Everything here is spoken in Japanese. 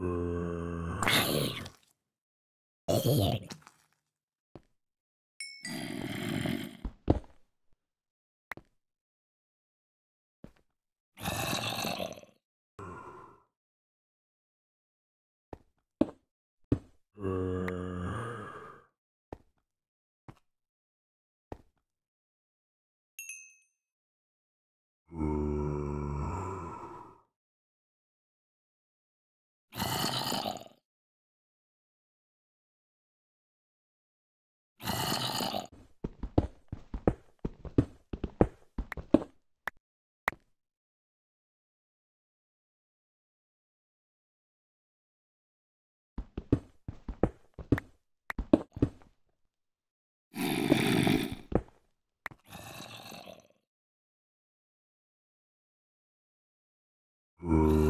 Mm. Mm.